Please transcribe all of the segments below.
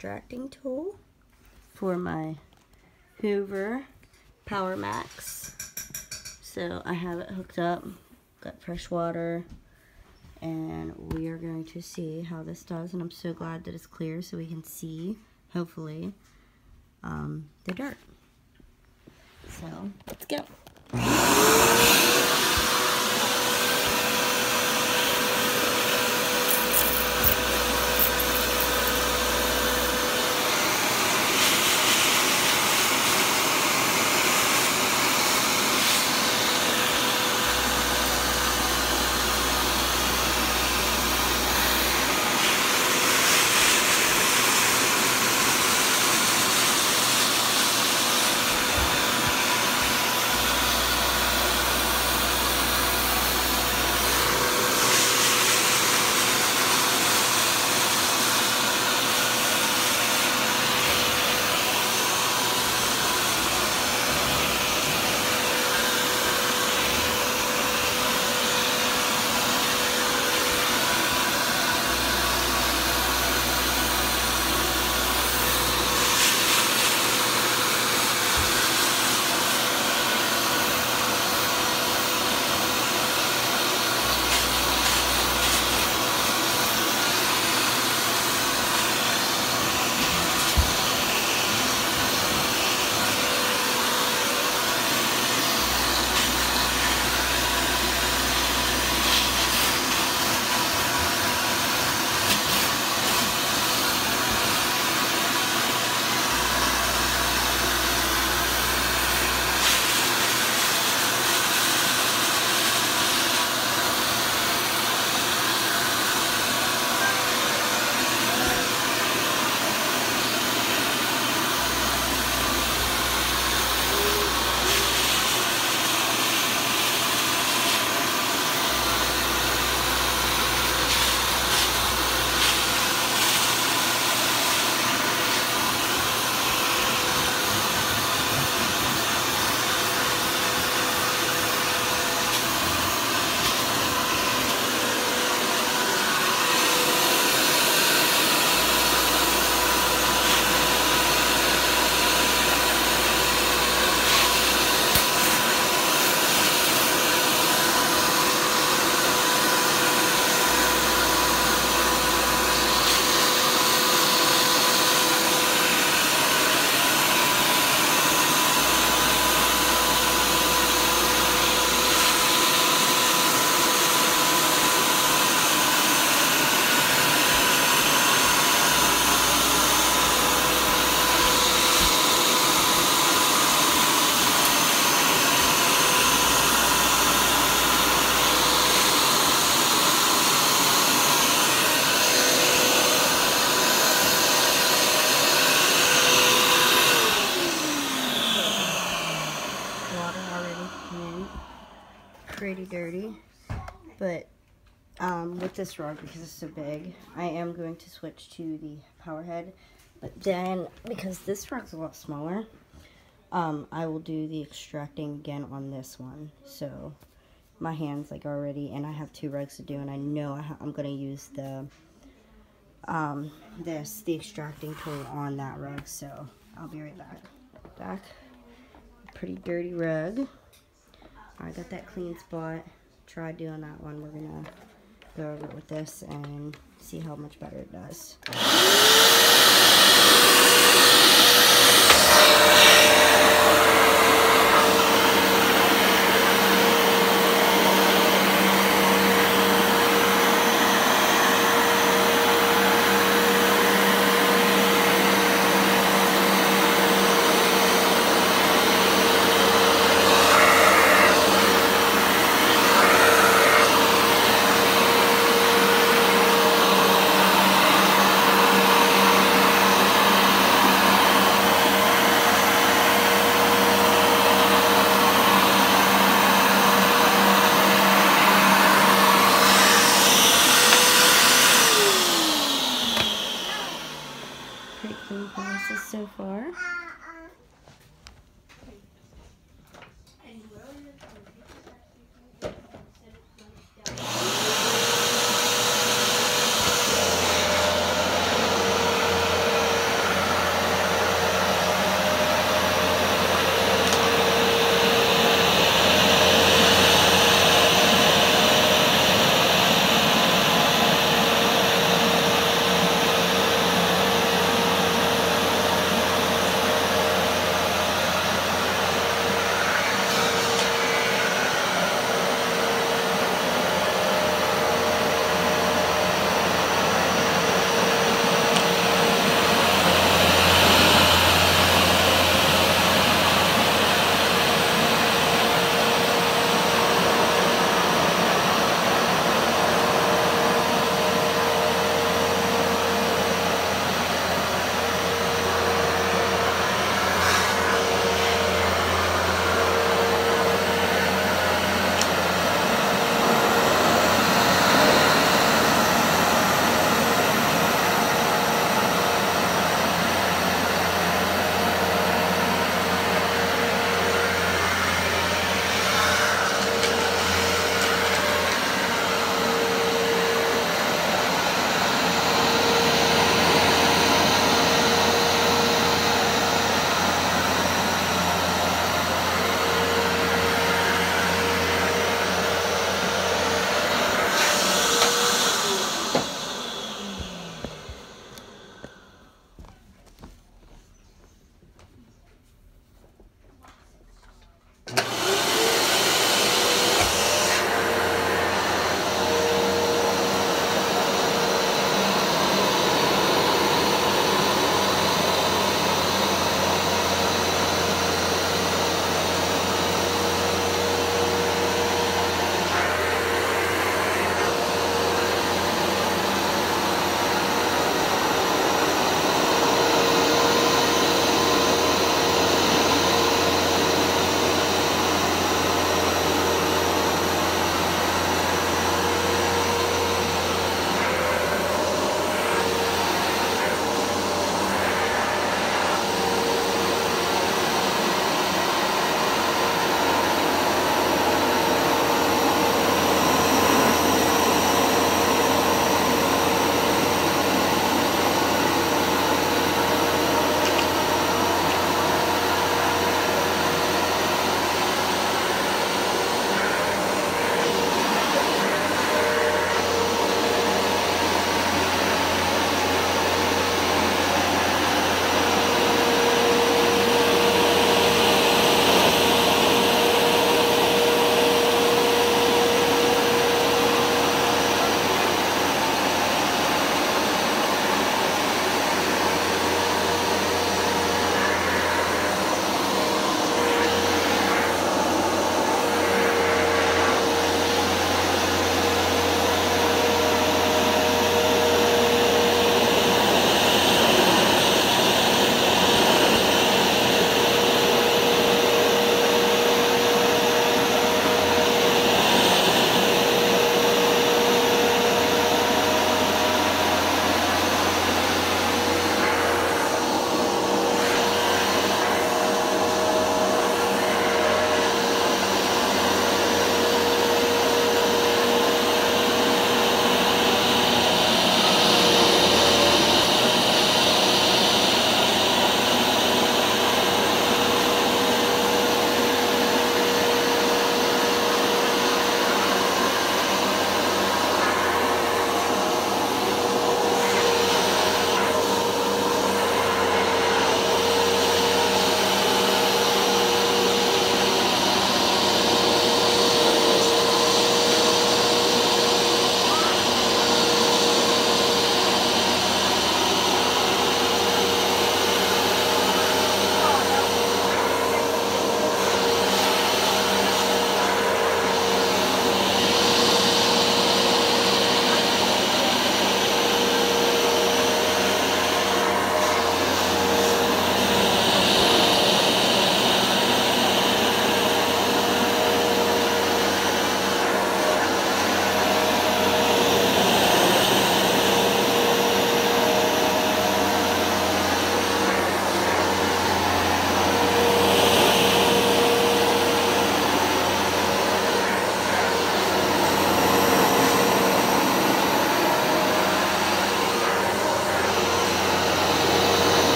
extracting tool for my Hoover Power Max. So I have it hooked up, got fresh water, and we are going to see how this does. And I'm so glad that it's clear so we can see, hopefully, um, the dirt. So let's go. This rug, because it's so big, I am going to switch to the power head. But then, because this rug's a lot smaller, um, I will do the extracting again on this one. So my hands like already, and I have two rugs to do, and I know I am going to use the um, this, the extracting tool on that rug. So I'll be right back. Back. Pretty dirty rug. I got that clean spot. Try doing that one. We're gonna go over it with this and see how much better it does.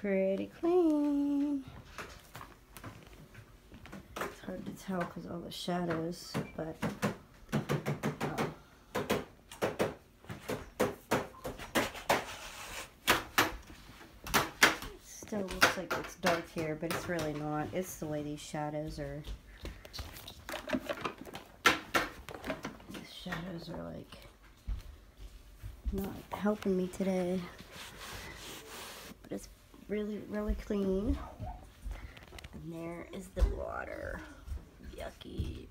pretty clean. It's hard to tell because all the shadows, but um, still looks like it's dark here, but it's really not. It's the way these shadows are. These shadows are like not helping me today. Really, really clean. And there is the water. Yucky.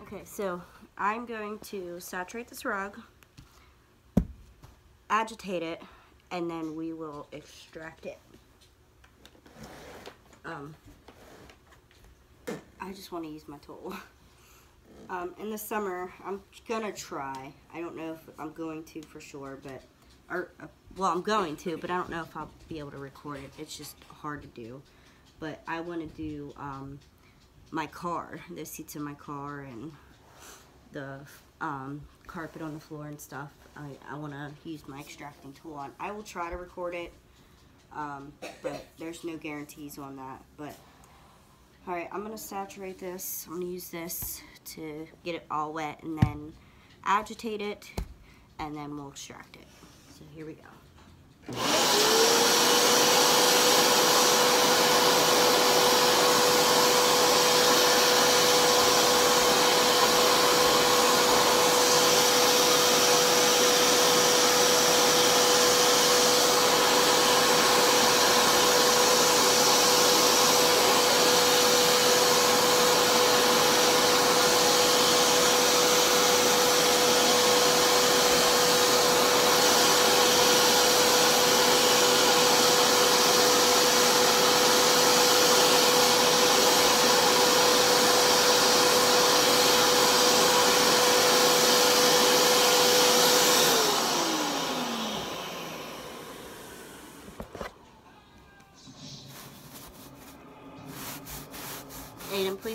Okay, so I'm going to saturate this rug, agitate it, and then we will extract it. Um, I just want to use my tool. Um, in the summer, I'm gonna try. I don't know if I'm going to for sure, but, or, uh, well, I'm going to, but I don't know if I'll be able to record it. It's just hard to do. But I want to do um, my car, the seats in my car, and the um, carpet on the floor and stuff. I, I want to use my extracting tool on. I will try to record it, um, but there's no guarantees on that. But Alright, I'm going to saturate this. I'm going to use this to get it all wet and then agitate it and then we'll extract it. So here we go.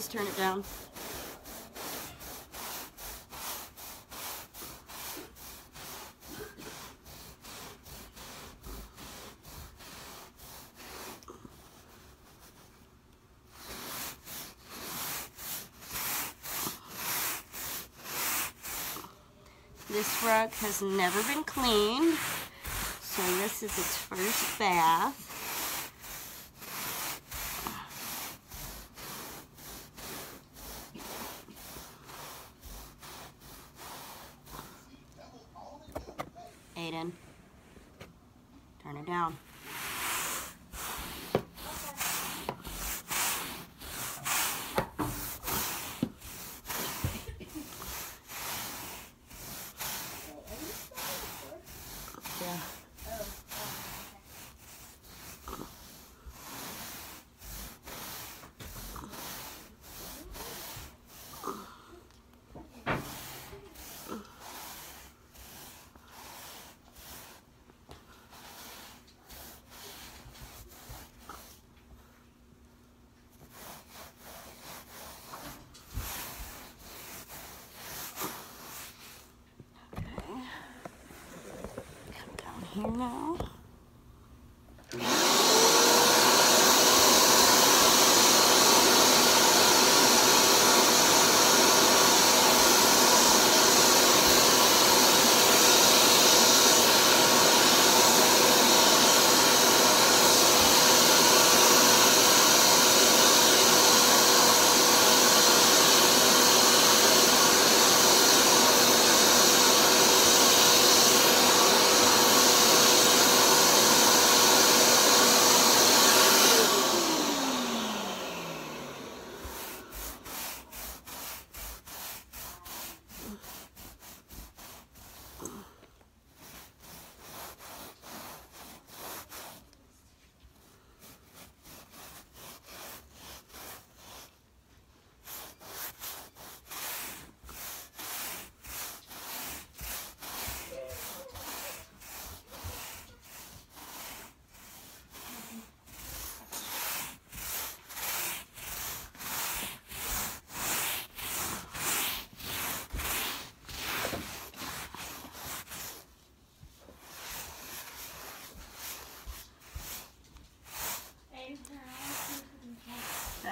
Turn it down. This rug has never been cleaned, so this is its first bath. Aiden. Turn it down. Yeah. Come down here now.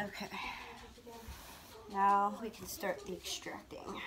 Okay. Now we can start the extracting.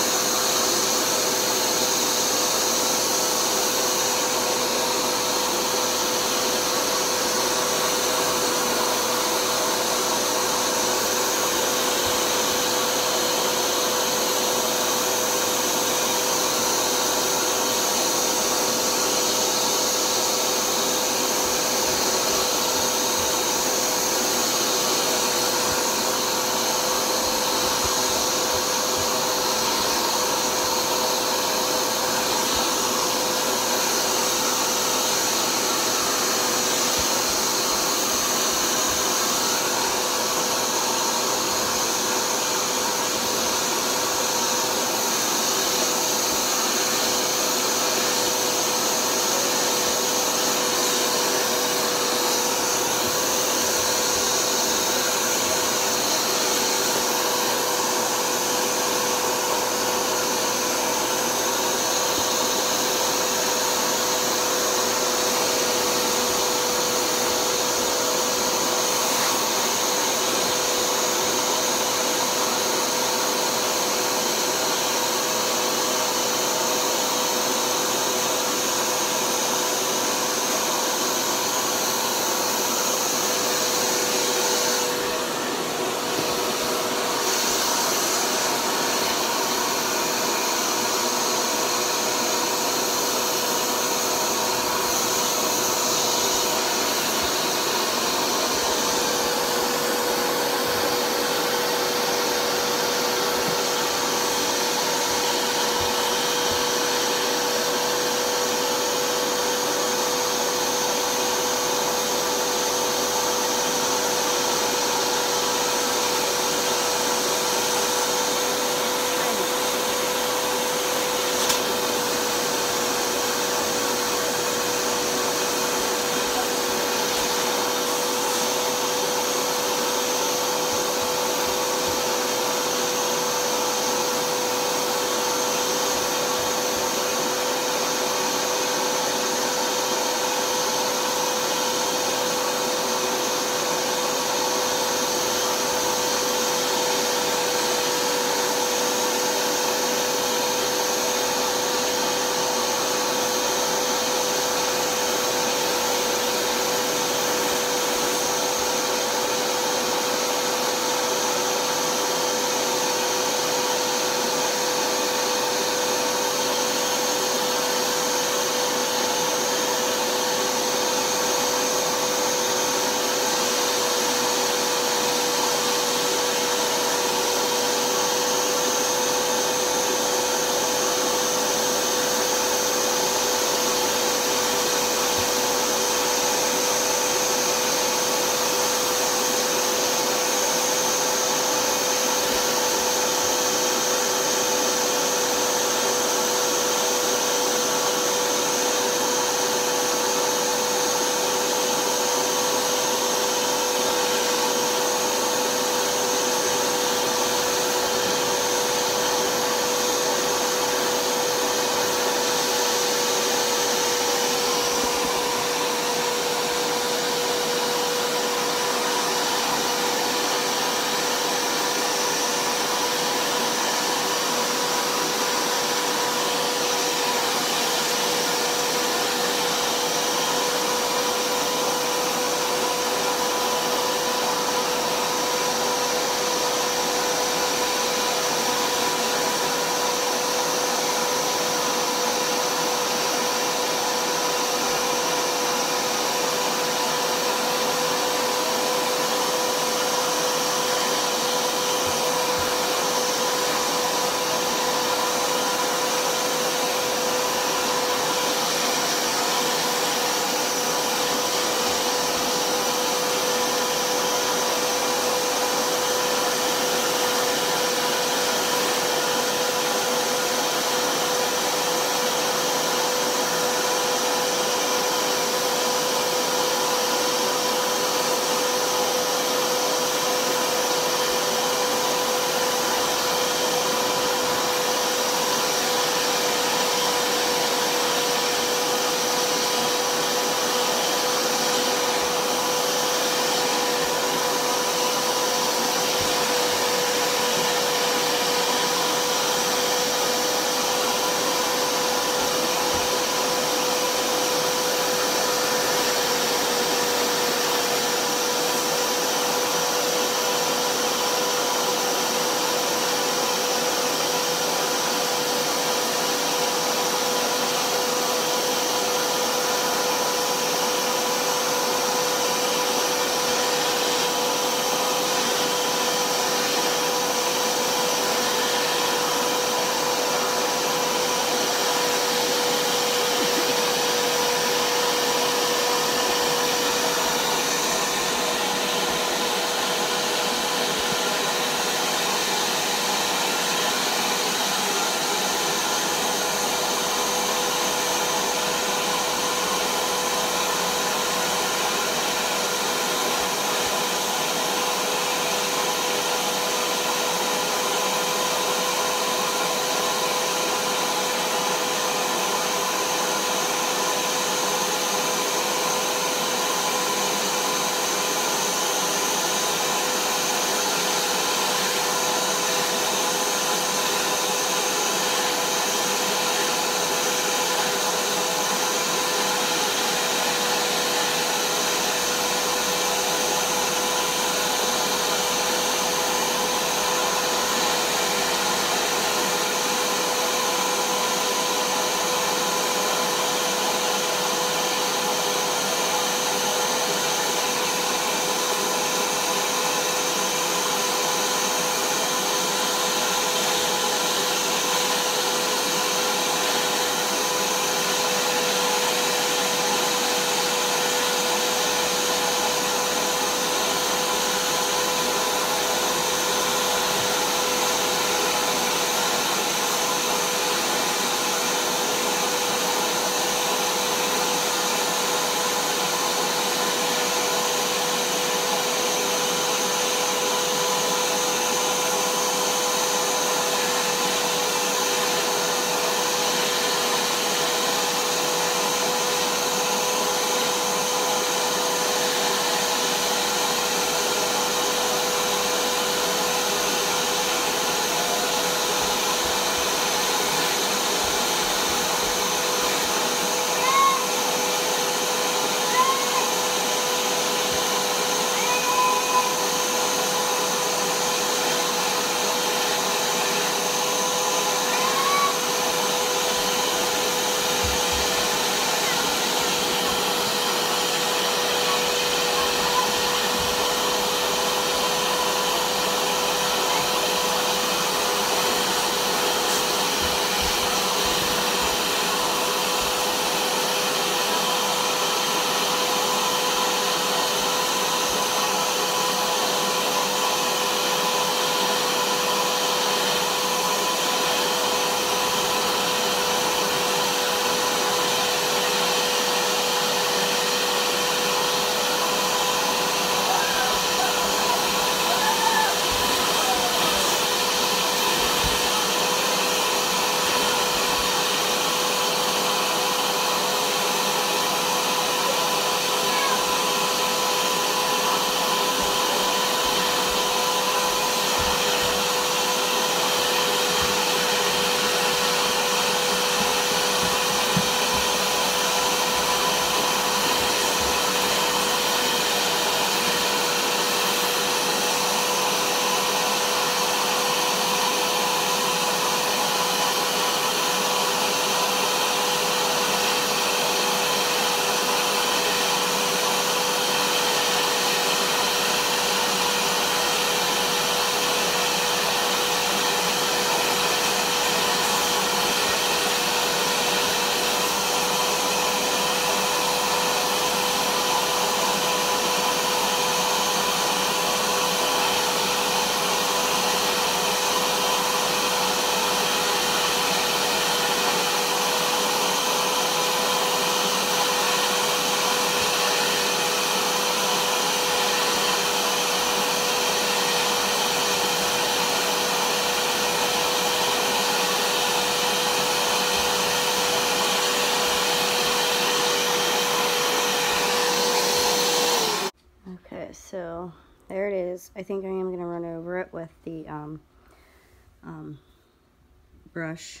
Brush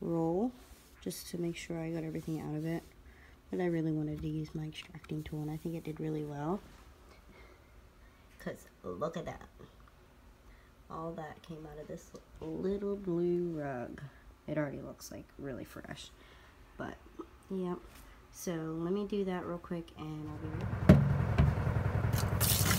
roll just to make sure I got everything out of it. But I really wanted to use my extracting tool and I think it did really well. Because look at that. All that came out of this little blue rug. It already looks like really fresh. But, yep. So let me do that real quick and I'll be right back.